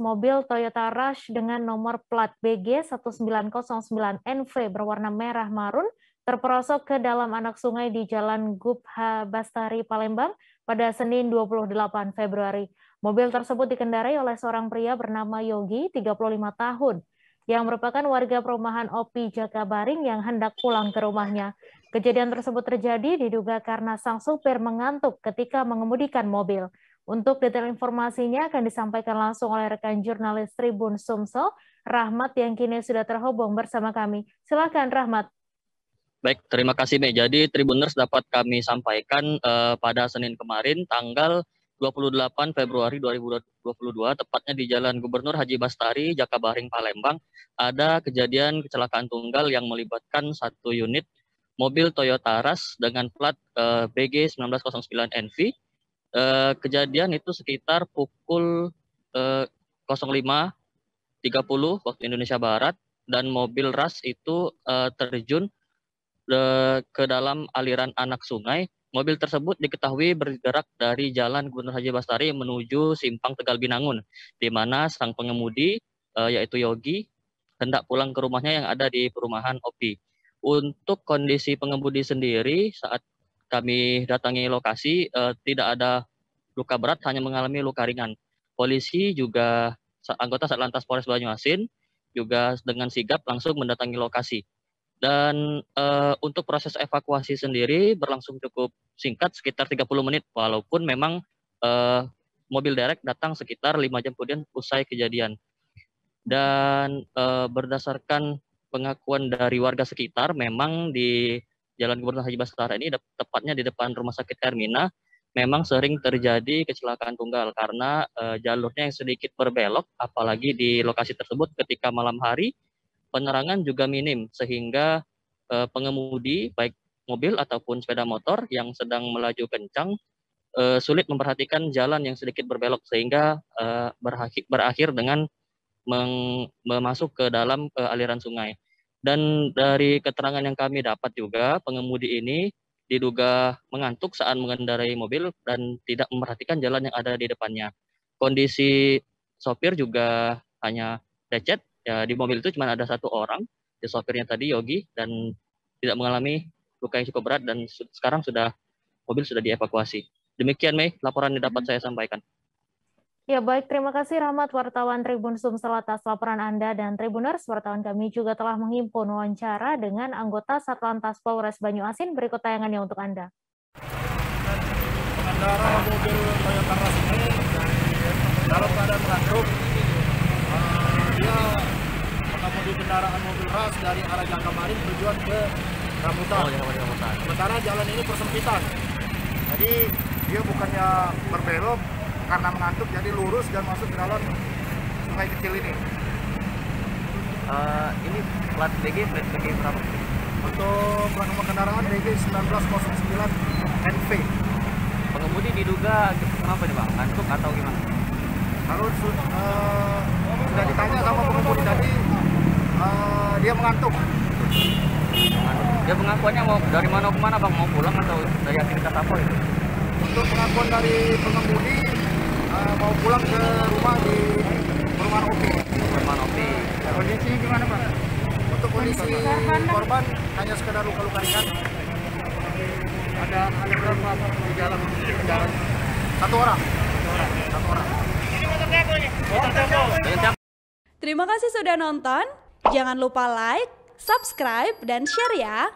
mobil Toyota Rush dengan nomor plat BG 1909NV berwarna merah marun terperosok ke dalam anak sungai di Jalan Gubha Bastari, Palembang pada Senin 28 Februari. Mobil tersebut dikendarai oleh seorang pria bernama Yogi, 35 tahun, yang merupakan warga perumahan Opi Jakabaring yang hendak pulang ke rumahnya. Kejadian tersebut terjadi diduga karena sang supir mengantuk ketika mengemudikan mobil. Untuk detail informasinya akan disampaikan langsung oleh rekan jurnalis Tribun Sumsel, Rahmat yang kini sudah terhubung bersama kami. Silakan Rahmat. Baik, terima kasih Mei. Jadi Tribuners dapat kami sampaikan uh, pada Senin kemarin tanggal 28 Februari 2022 tepatnya di Jalan Gubernur Haji Bastari, Jakabaring, Palembang ada kejadian kecelakaan tunggal yang melibatkan satu unit mobil Toyota Rush dengan plat uh, BG 1909 NV eh, kejadian itu sekitar pukul eh, 05.30 waktu Indonesia Barat dan mobil ras itu eh, terjun eh, ke dalam aliran anak sungai. Mobil tersebut diketahui bergerak dari Jalan Gubernur Haji Bastari menuju Simpang Tegal Binangun, di mana sang pengemudi eh, yaitu Yogi hendak pulang ke rumahnya yang ada di perumahan Opi. Untuk kondisi pengemudi sendiri saat kami datangi lokasi uh, tidak ada luka berat, hanya mengalami luka ringan. Polisi juga anggota Satlantas Polres Banyuasin juga dengan sigap langsung mendatangi lokasi. Dan uh, untuk proses evakuasi sendiri berlangsung cukup singkat, sekitar 30 menit, walaupun memang uh, mobil derek datang sekitar 5 jam kemudian usai kejadian. Dan uh, berdasarkan pengakuan dari warga sekitar, memang di Jalan Gubernur Haji Basara ini tepatnya di depan Rumah Sakit Ermina memang sering terjadi kecelakaan tunggal karena uh, jalurnya yang sedikit berbelok apalagi di lokasi tersebut ketika malam hari penerangan juga minim sehingga uh, pengemudi baik mobil ataupun sepeda motor yang sedang melaju kencang uh, sulit memperhatikan jalan yang sedikit berbelok sehingga uh, berakhir, dengan memasuk ke dalam uh, aliran sungai. Dan dari keterangan yang kami dapat juga, pengemudi ini diduga mengantuk saat mengendarai mobil dan tidak memperhatikan jalan yang ada di depannya. Kondisi sopir juga hanya lecet, ya di mobil itu cuma ada satu orang, di sopirnya tadi Yogi, dan tidak mengalami luka yang cukup berat dan sekarang sudah mobil sudah dievakuasi. Demikian Mei, laporan yang dapat hmm. saya sampaikan. Ya baik, terima kasih Rahmat wartawan Tribun Sumsel atas laporan Anda dan Tribuners. Wartawan kami juga telah menghimpun wawancara dengan anggota Satlantas Polres Banyuasin. Berikut tayangannya untuk Anda. Pengendara mobil Toyota Rush ini dalam keadaan mengantuk, dia mengemudi kendaraan mobil Rush dari arah Jangkamarin tujuan ke Rambutan. Oh, ya, Sementara jalan ini persempitan. Jadi dia bukannya berbelok, karena mengantuk jadi lurus dan masuk ke dalam sungai kecil ini. Uh, ini plat BG, plat BG berapa? Untuk plat nomor kendaraan BG 1909 NV. Pengemudi diduga kenapa nih bang? Ngantuk atau gimana? Kalau uh, sudah ditanya sama pengemudi tadi, uh, dia mengantuk. Dia pengakuannya mau dari mana ke mana bang? Mau pulang atau dari aktivitas apa itu? Untuk pengakuan dari pengemudi, uh, mau pulang ke rumah di perumahan Opi. Perumahan Opi. Kondisinya gimana Pak? Untuk kondisi korban hanya sekedar luka-luka ringan. Ada ada berapa di dalam kendaraan? Satu orang. Satu orang. Satu orang. Terima kasih sudah nonton. Jangan lupa like, subscribe, dan share ya.